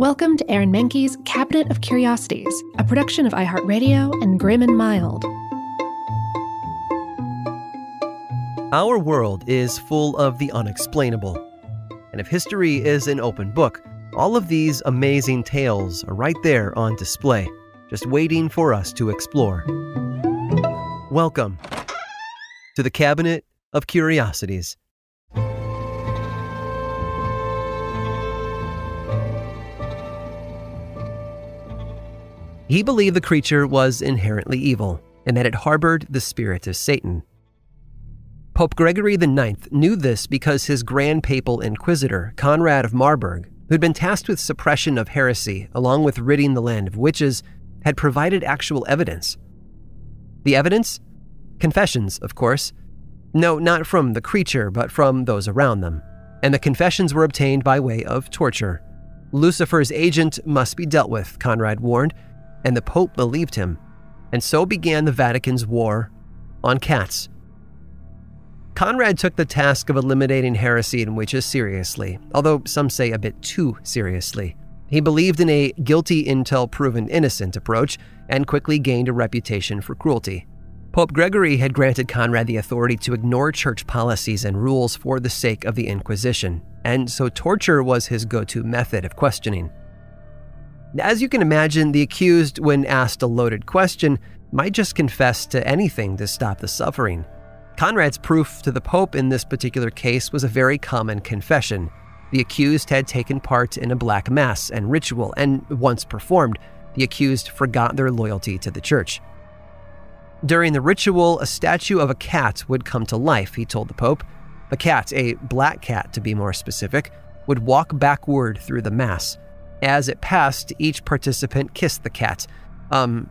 Welcome to Aaron Mahnke's Cabinet of Curiosities, a production of iHeartRadio and Grim and Mild. Our world is full of the unexplainable. And if history is an open book, all of these amazing tales are right there on display, just waiting for us to explore. Welcome to the Cabinet of Curiosities. He believed the creature was inherently evil and that it harbored the spirit of Satan. Pope Gregory IX knew this because his grand papal inquisitor, Conrad of Marburg, who'd been tasked with suppression of heresy along with ridding the land of witches, had provided actual evidence. The evidence? Confessions, of course. No, not from the creature, but from those around them. And the confessions were obtained by way of torture. Lucifer's agent must be dealt with, Conrad warned, and the Pope believed him. And so began the Vatican's war on cats. Conrad took the task of eliminating heresy and witches seriously, although some say a bit too seriously. He believed in a guilty until proven innocent approach and quickly gained a reputation for cruelty. Pope Gregory had granted Conrad the authority to ignore church policies and rules for the sake of the Inquisition, and so torture was his go to method of questioning. As you can imagine, the accused, when asked a loaded question, might just confess to anything to stop the suffering. Conrad's proof to the Pope in this particular case was a very common confession. The accused had taken part in a black mass and ritual, and once performed, the accused forgot their loyalty to the church. During the ritual, a statue of a cat would come to life, he told the Pope. The cat, a black cat to be more specific, would walk backward through the Mass. As it passed, each participant kissed the cat, um,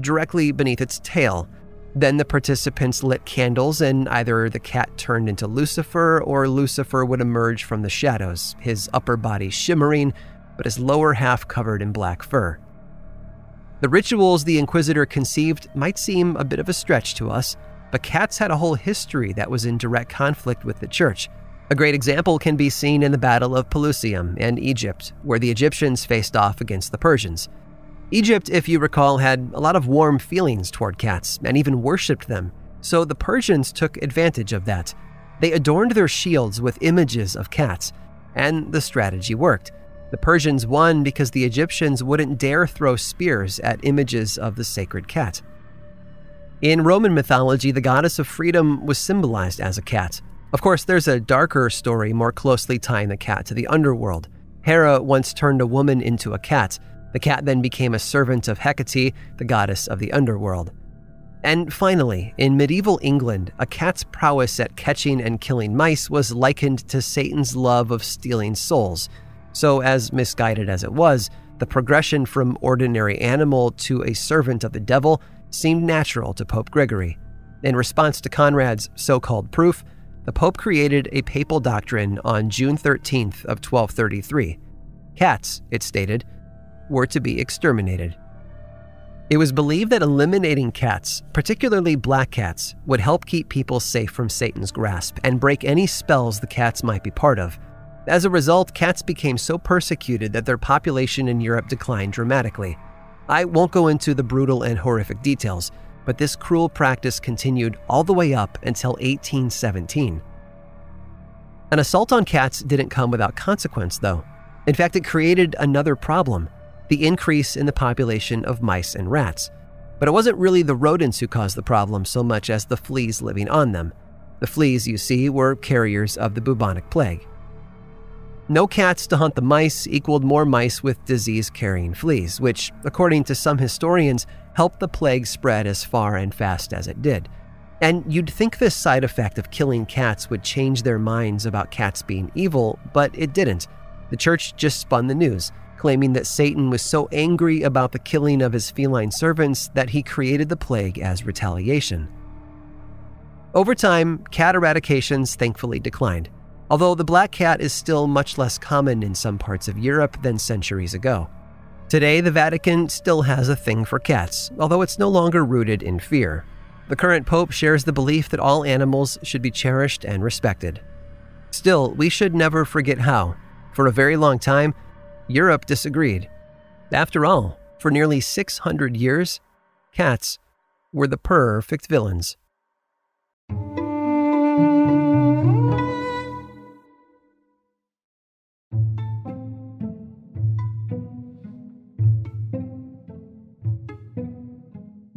directly beneath its tail. Then the participants lit candles, and either the cat turned into Lucifer or Lucifer would emerge from the shadows, his upper body shimmering, but his lower half covered in black fur. The rituals the Inquisitor conceived might seem a bit of a stretch to us, but cats had a whole history that was in direct conflict with the church. A great example can be seen in the Battle of Pelusium in Egypt, where the Egyptians faced off against the Persians. Egypt, if you recall, had a lot of warm feelings toward cats and even worshipped them, so the Persians took advantage of that. They adorned their shields with images of cats, and the strategy worked. The Persians won because the Egyptians wouldn't dare throw spears at images of the sacred cat. In Roman mythology, the goddess of freedom was symbolized as a cat, of course, there's a darker story more closely tying the cat to the underworld. Hera once turned a woman into a cat. The cat then became a servant of Hecate, the goddess of the underworld. And finally, in medieval England, a cat's prowess at catching and killing mice was likened to Satan's love of stealing souls. So, as misguided as it was, the progression from ordinary animal to a servant of the devil seemed natural to Pope Gregory. In response to Conrad's so called proof, the Pope created a papal doctrine on June 13th of 1233. Cats, it stated, were to be exterminated. It was believed that eliminating cats, particularly black cats, would help keep people safe from Satan's grasp and break any spells the cats might be part of. As a result, cats became so persecuted that their population in Europe declined dramatically. I won't go into the brutal and horrific details, but this cruel practice continued all the way up until 1817. An assault on cats didn't come without consequence, though. In fact, it created another problem the increase in the population of mice and rats. But it wasn't really the rodents who caused the problem so much as the fleas living on them. The fleas, you see, were carriers of the bubonic plague. No cats to hunt the mice equaled more mice with disease carrying fleas, which, according to some historians, helped the plague spread as far and fast as it did. And you'd think this side effect of killing cats would change their minds about cats being evil, but it didn't. The church just spun the news, claiming that Satan was so angry about the killing of his feline servants that he created the plague as retaliation. Over time, cat eradications thankfully declined although the black cat is still much less common in some parts of Europe than centuries ago. Today, the Vatican still has a thing for cats, although it's no longer rooted in fear. The current pope shares the belief that all animals should be cherished and respected. Still, we should never forget how, for a very long time, Europe disagreed. After all, for nearly 600 years, cats were the perfect villains.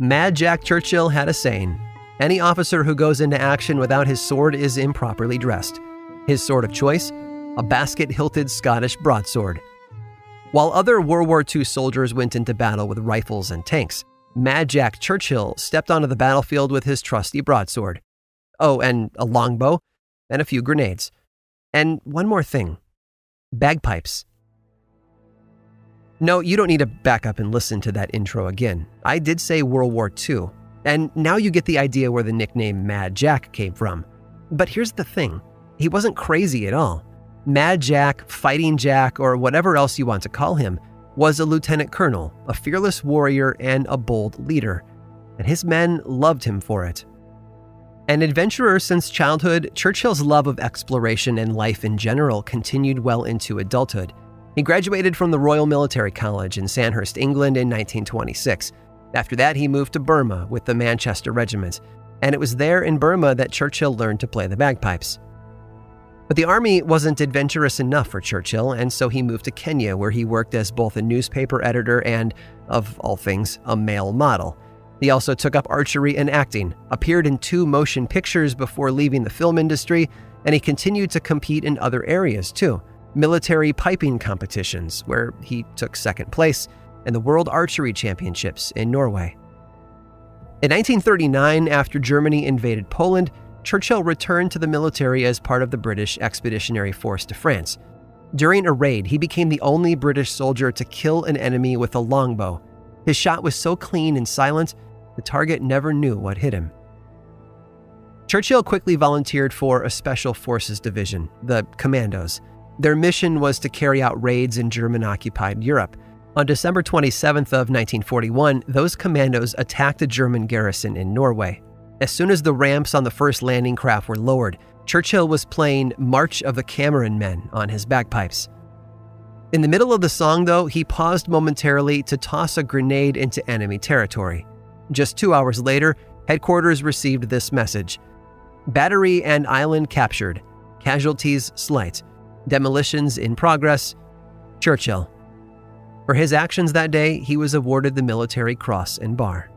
Mad Jack Churchill had a saying Any officer who goes into action without his sword is improperly dressed. His sword of choice? A basket hilted Scottish broadsword. While other World War II soldiers went into battle with rifles and tanks, Mad Jack Churchill stepped onto the battlefield with his trusty broadsword. Oh, and a longbow, and a few grenades. And one more thing bagpipes. No, you don't need to back up and listen to that intro again. I did say World War II, and now you get the idea where the nickname Mad Jack came from. But here's the thing he wasn't crazy at all. Mad Jack, Fighting Jack, or whatever else you want to call him, was a lieutenant colonel, a fearless warrior, and a bold leader. And his men loved him for it. An adventurer since childhood, Churchill's love of exploration and life in general continued well into adulthood. He graduated from the Royal Military College in Sandhurst, England in 1926. After that, he moved to Burma with the Manchester Regiment, and it was there in Burma that Churchill learned to play the bagpipes. But the army wasn't adventurous enough for Churchill, and so he moved to Kenya, where he worked as both a newspaper editor and, of all things, a male model. He also took up archery and acting, appeared in two motion pictures before leaving the film industry, and he continued to compete in other areas too military piping competitions, where he took second place, and the World Archery Championships in Norway. In 1939, after Germany invaded Poland, Churchill returned to the military as part of the British Expeditionary Force to France. During a raid, he became the only British soldier to kill an enemy with a longbow. His shot was so clean and silent, the target never knew what hit him. Churchill quickly volunteered for a Special Forces Division, the Commandos. Their mission was to carry out raids in German occupied Europe. On December 27th of 1941, those commandos attacked a German garrison in Norway. As soon as the ramps on the first landing craft were lowered, Churchill was playing March of the Cameron Men on his bagpipes. In the middle of the song, though, he paused momentarily to toss a grenade into enemy territory. Just two hours later, headquarters received this message Battery and island captured, casualties slight. Demolitions in progress. Churchill. For his actions that day, he was awarded the Military Cross and Bar.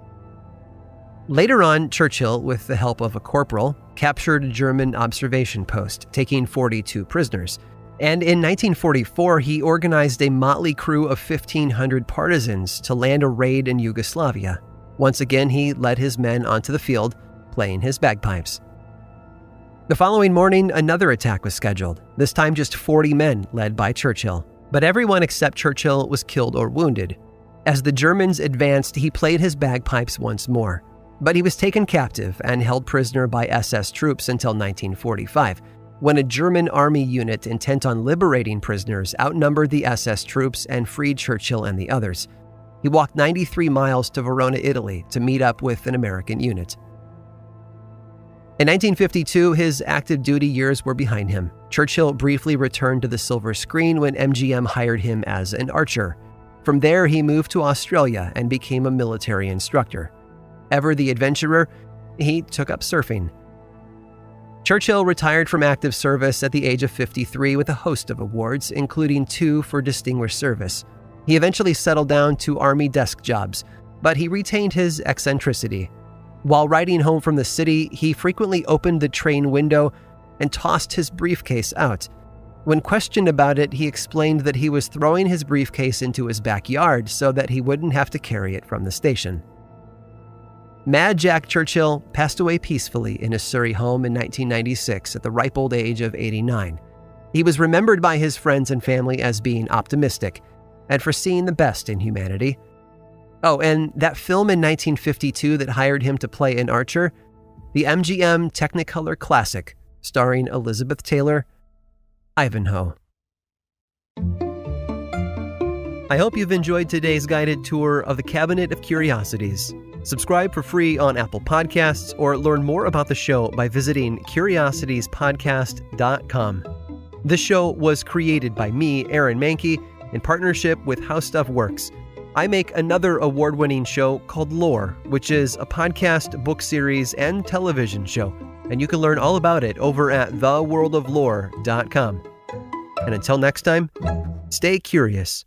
Later on, Churchill, with the help of a corporal, captured a German observation post, taking 42 prisoners. And in 1944, he organized a motley crew of 1,500 partisans to land a raid in Yugoslavia. Once again, he led his men onto the field, playing his bagpipes. The following morning, another attack was scheduled, this time just 40 men led by Churchill. But everyone except Churchill was killed or wounded. As the Germans advanced, he played his bagpipes once more. But he was taken captive and held prisoner by SS troops until 1945, when a German army unit intent on liberating prisoners outnumbered the SS troops and freed Churchill and the others. He walked 93 miles to Verona, Italy to meet up with an American unit. In 1952, his active duty years were behind him. Churchill briefly returned to the silver screen when MGM hired him as an archer. From there, he moved to Australia and became a military instructor. Ever the adventurer, he took up surfing. Churchill retired from active service at the age of 53 with a host of awards, including two for distinguished service. He eventually settled down to Army desk jobs, but he retained his eccentricity. While riding home from the city, he frequently opened the train window and tossed his briefcase out. When questioned about it, he explained that he was throwing his briefcase into his backyard so that he wouldn't have to carry it from the station. Mad Jack Churchill passed away peacefully in his Surrey home in 1996 at the ripe old age of 89. He was remembered by his friends and family as being optimistic and for seeing the best in humanity. Oh, and that film in 1952 that hired him to play an archer, the MGM Technicolor classic starring Elizabeth Taylor, Ivanhoe. I hope you've enjoyed today's guided tour of the Cabinet of Curiosities. Subscribe for free on Apple Podcasts or learn more about the show by visiting curiositiespodcast.com. This show was created by me, Aaron Mahnke, in partnership with How Stuff Works. I make another award winning show called Lore, which is a podcast, book series, and television show. And you can learn all about it over at theworldoflore.com. And until next time, stay curious.